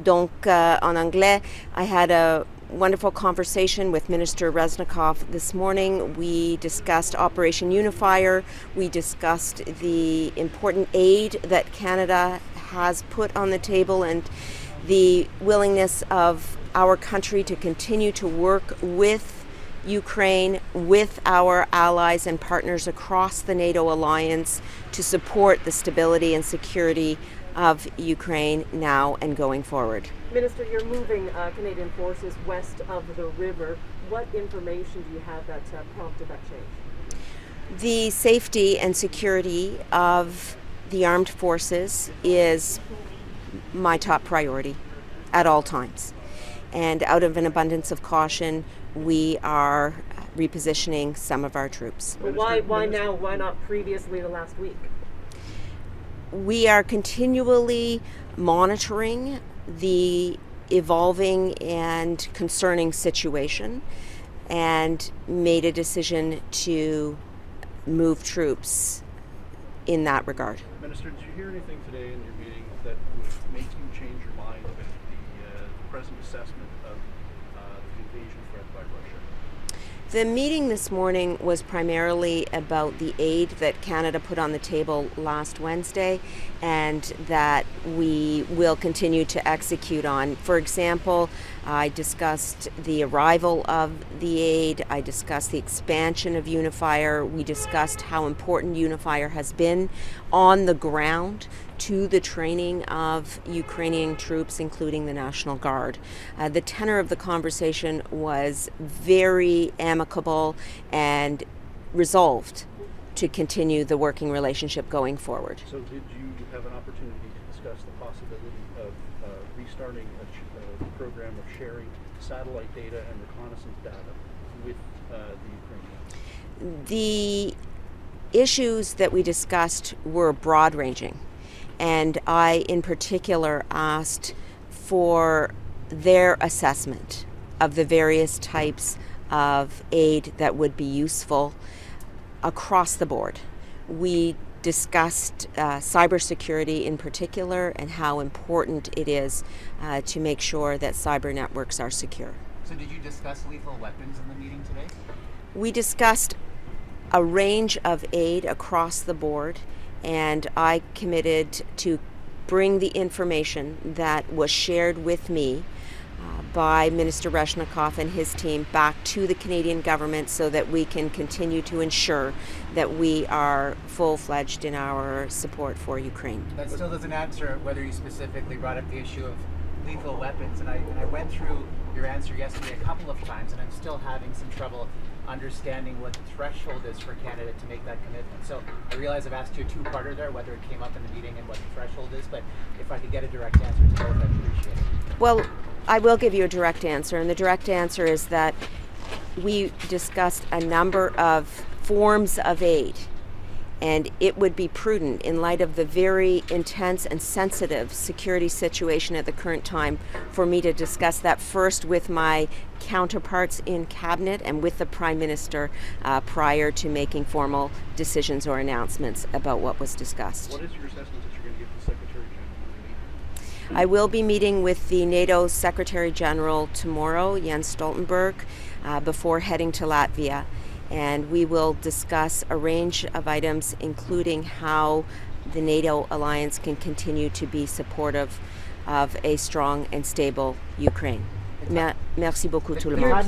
Donc, uh, en anglais, I had a wonderful conversation with Minister Reznikov this morning. We discussed Operation Unifier. We discussed the important aid that Canada has put on the table and the willingness of our country to continue to work with Ukraine, with our allies and partners across the NATO alliance to support the stability and security of Ukraine now and going forward. Minister, you're moving uh, Canadian forces west of the river. What information do you have that uh, prompted that change? The safety and security of the armed forces is my top priority at all times. And out of an abundance of caution, we are repositioning some of our troops. Well, why, why now? Why not previously the last week? We are continually monitoring the evolving and concerning situation and made a decision to move troops in that regard. Minister, did you hear anything today in your meeting that would make you change your mind about the, uh, present assessment of uh, the invasion threat by Russia? The meeting this morning was primarily about the aid that Canada put on the table last Wednesday and that we will continue to execute on. For example, I discussed the arrival of the aid, I discussed the expansion of Unifier, we discussed how important Unifier has been on the ground to the training of Ukrainian troops, including the National Guard. Uh, the tenor of the conversation was very amicable and resolved to continue the working relationship going forward. So, did you have an opportunity to discuss the possibility of uh, restarting a, ch- a program of sharing satellite data and reconnaissance data with uh, the Ukrainians? The issues that we discussed were broad ranging, and I, in particular, asked for their assessment of the various types of aid that would be useful across the board. We discussed uh, cybersecurity in particular and how important it is uh, to make sure that cyber networks are secure. So, did you discuss lethal weapons in the meeting today? We discussed a range of aid across the board, and I committed to bring the information that was shared with me uh, by Minister Reznikov and his team back to the Canadian government so that we can continue to ensure that we are full fledged in our support for Ukraine. That still doesn't answer whether you specifically brought up the issue of lethal weapons. And I, and I went through your answer yesterday a couple of times, and I'm still having some trouble understanding what the threshold is for Canada to make that commitment. So I realize I've asked you a two-parter there, whether it came up in the meeting and what the threshold is, but if I could get a direct answer to both, I'd appreciate it. Well, I will give you a direct answer, and the direct answer is that we discussed a number of forms of aid, and it would be prudent in light of the very intense and sensitive security situation at the current time for me to discuss that first with my counterparts in cabinet and with the prime minister uh, prior to making formal decisions or announcements about what was discussed. What is your assessment that you're going to give the Secretary General in the meeting? I will be meeting with the NATO Secretary General tomorrow, Jens Stoltenberg, uh, before heading to Latvia. And we will discuss a range of items, including how the NATO alliance can continue to be supportive of a strong and stable Ukraine. Mer- merci beaucoup tout le monde.